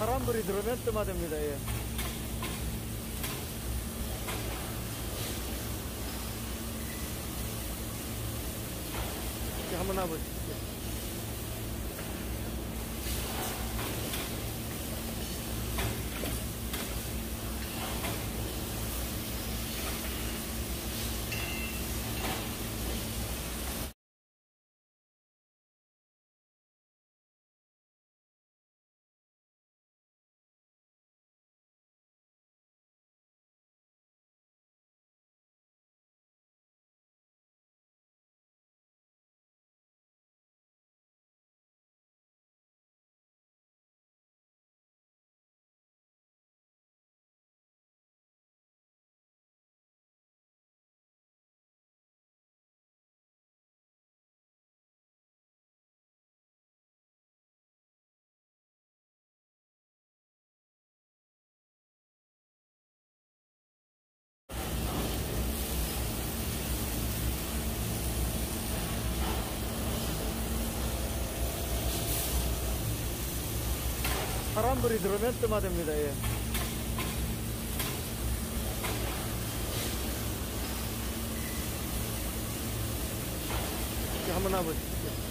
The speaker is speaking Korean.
사람들이 들어오면 뜸하됩니다. 예. 한번 해보십시오. 사람들이 들어오면 뜸하됩니다. 예. 한번 해보십시오.